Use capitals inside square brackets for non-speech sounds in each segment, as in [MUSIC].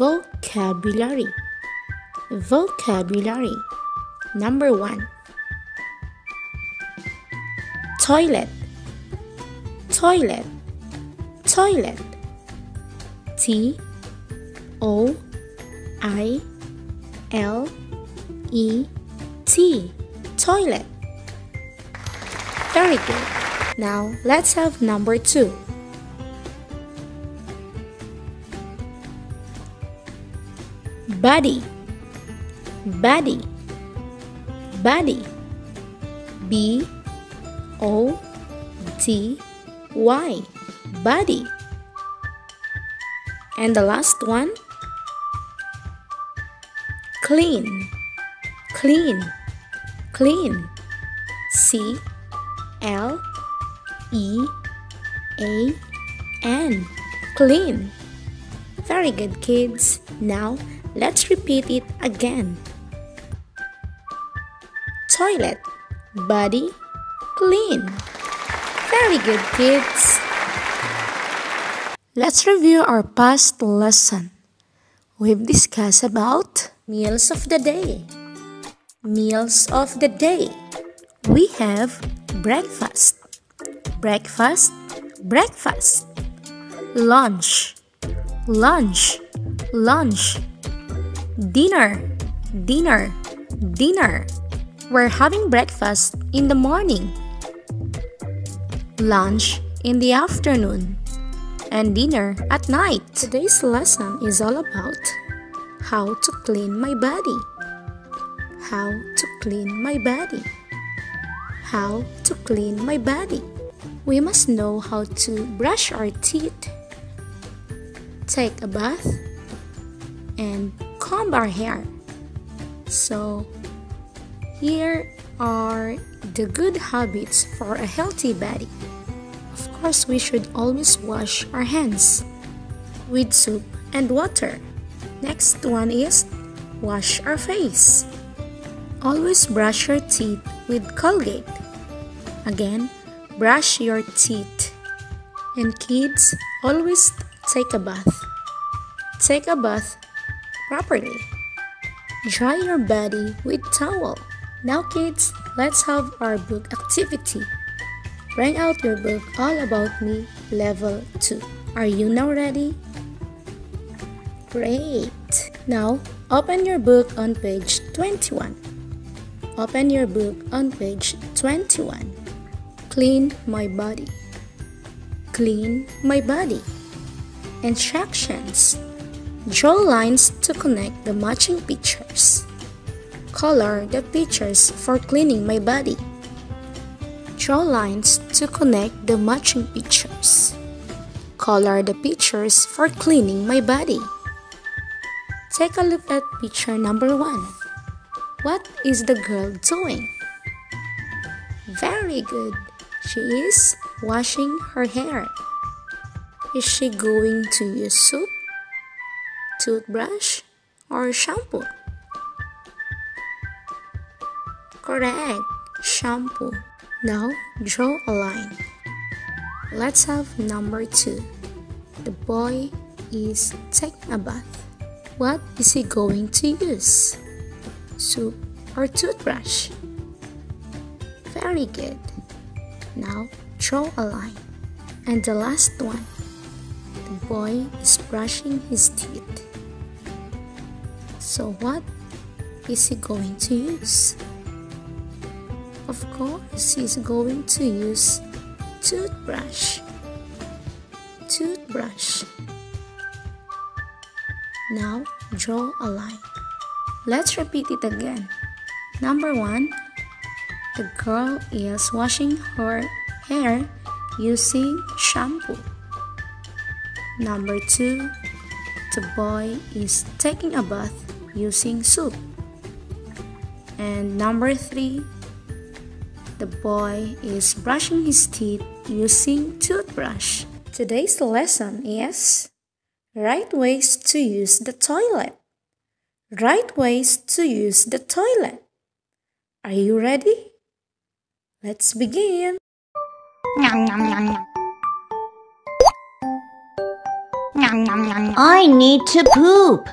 Vocabulary. Vocabulary. Number 1 Toilet. Toilet. Toilet. T O I L E T. Toilet. Very good. Now let's have number 2 Body Body Body B O D Y. Body and the last one? Clean. Clean. Clean. C L E A N. Clean. Very good kids. Now let's repeat it again. Toilet. Body clean. Very good kids. Let's review our past lesson. We've discussed about meals of the day. Meals of the day. We have breakfast. Breakfast. Breakfast. Lunch. Lunch. Lunch dinner dinner dinner we're having breakfast in the morning lunch in the afternoon and dinner at night today's lesson is all about how to clean my body how to clean my body. How to clean my body. We must know how to brush our teeth, take a bath, and comb our hair. So, here are the good habits for a healthy body. Of course, we should always wash our hands with soap and water. Next one is wash our face. Always brush your teeth with Colgate. Again, brush your teeth. And kids, always take a bath. Take a bath properly. Dry your body with towel. Now kids, let's have our book activity. Bring out your book All About Me Level 2. Are you now ready? Great! Now, open your book on page 21. Open your book on page 21. Clean my body. Clean my body. Instructions Draw lines to connect the matching pictures. Color the pictures for cleaning my body. Draw lines to connect the matching pictures. Color the pictures for cleaning my body. Take a look at picture number 1. What is the girl doing? Very good. She is washing her hair. Is she going to use soap, toothbrush, or shampoo? Correct. Shampoo. Now draw a line. Let's have number two. The boy is taking a bath. What is he going to use? soup, or toothbrush. Very good. Now draw a line. And the last one. The boy is brushing his teeth. So what is he going to use? Of course, he's going to use toothbrush. Toothbrush. Now draw a line. Let's repeat it again. Number one, the girl is washing her hair using shampoo. Number two, the boy is taking a bath using soup. And number three, the boy is brushing his teeth using toothbrush. Today's lesson is right ways to use the toilet. Right ways to use the toilet. Are you ready? Let's begin. I need to poop.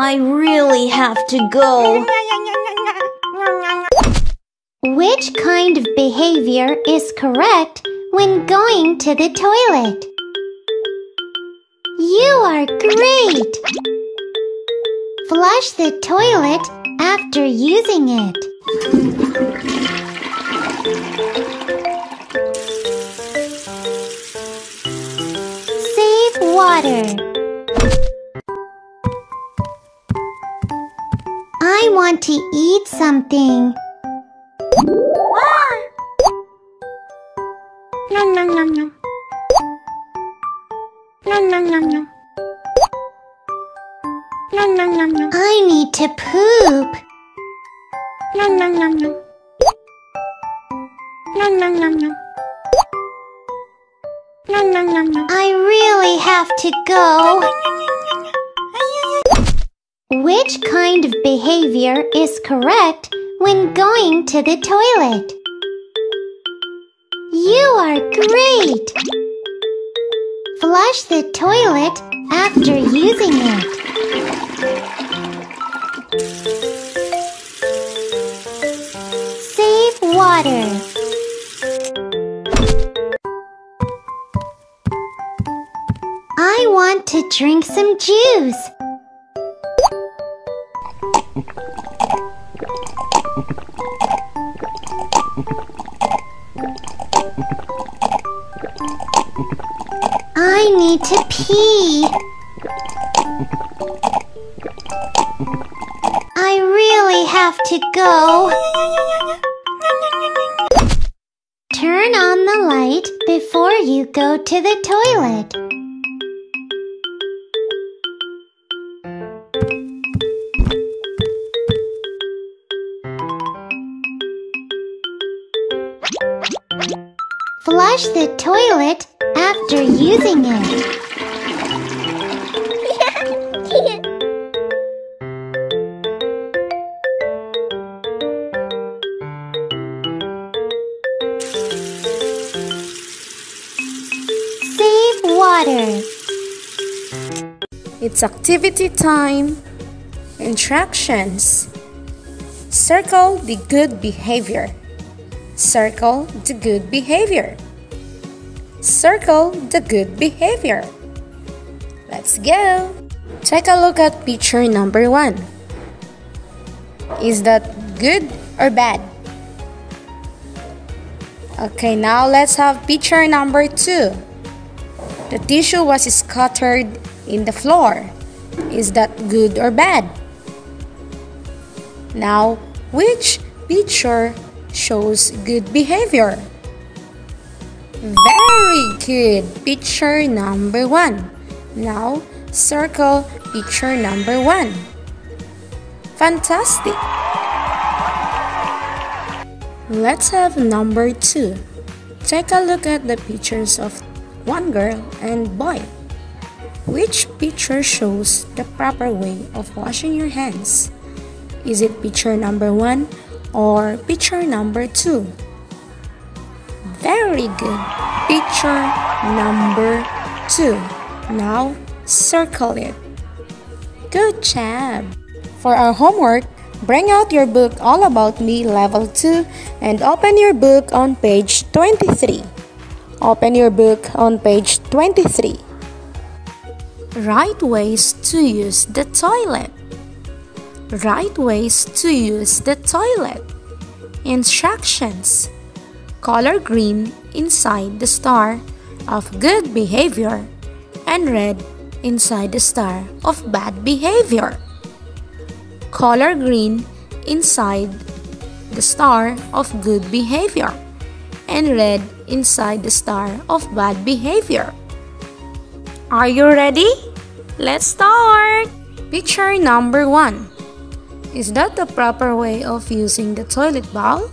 I really have to go. Which kind of behavior is correct when going to the toilet? You are great! Flush the toilet after using it. I want to eat something. Nom nom nom nom. Nom nom nom nom. Nom nom nom nom. I need to poop. Nom nom nom nom. Nom nom nom nom. I really have to go. Which kind of behavior is correct when going to the toilet? You are great! Flush the toilet after using it. Save water. To drink some juice. I need to pee. I really have to go. Turn on the light before you go to the toilet. Flush the toilet after using it. [LAUGHS] Save water. It's activity time. Instructions. Circle the good behavior. Circle the good behavior. Circle the good behavior. Let's go. Take a look at picture number one. Is that good or bad? Okay, now let's have picture number two. The tissue was scattered in the floor. Is that good or bad? Now, which picture shows good behavior? Very good. Picture number one. Now, circle picture number one. Fantastic. Let's have number two. Take a look at the pictures of one girl and boy. Which picture shows the proper way of washing your hands? Is it picture number one or picture number two? Very good. Picture number two. Now circle it. Good job. For our homework, bring out your book All About Me Level 2 and open your book on page 23. Open your book on page 23. Right ways to use the toilet. Right ways to use the toilet. Instructions. Color green inside the star of good behavior and red inside the star of bad behavior. Color green inside the star of good behavior and red inside the star of bad behavior. Are you ready? Let's start! Picture number one. Is that the proper way of using the toilet bowl?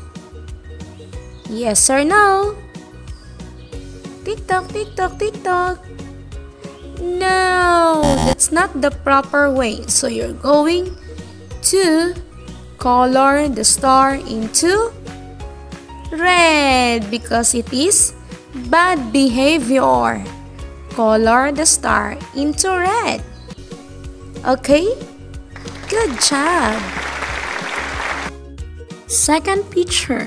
Yes or no? Tick tock, tick tock, tick tock. No, that's not the proper way. So you're going to color the star into red because it is bad behavior. Color the star into red. Okay? Good job. Second picture.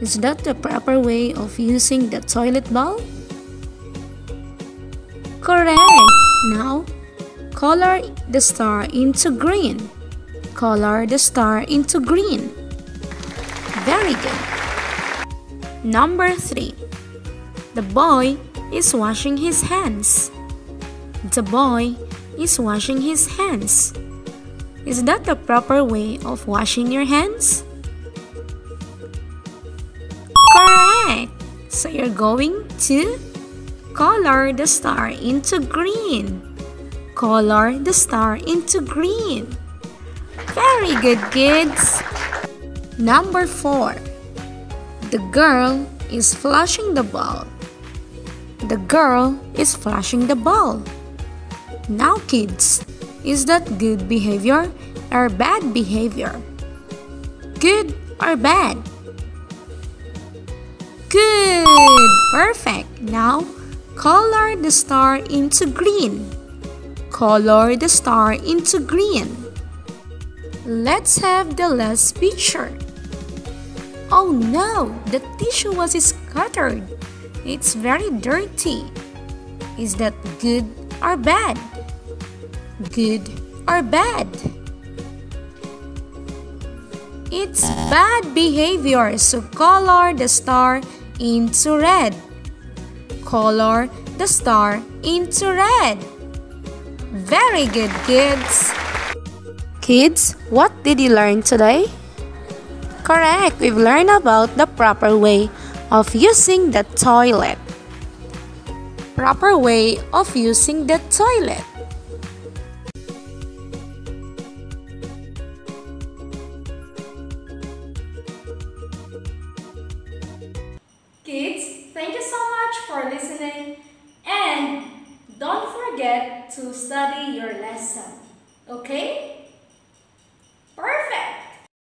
Is that the proper way of using the toilet bowl? Correct. Now, color the star into green. Color the star into green. Very good. Number 3. The boy is washing his hands. The boy is washing his hands. Is that the proper way of washing your hands? Correct! So you're going to color the star into green. Color the star into green. Very good, kids. Number 4. The girl is flushing the ball. The girl is flushing the ball. Now, kids, is that good behavior or bad behavior? Good or bad? Good! Perfect! Now, color the star into green. Color the star into green. Let's have the last picture. Oh no, the tissue was scattered. It's very dirty. Is that good or bad? Good or bad? It's bad behavior, so color the star into red. Color the star into red. Very good, kids. Kids, what did you learn today? Correct, we've learned about the proper way of using the toilet. Proper way of using the toilet.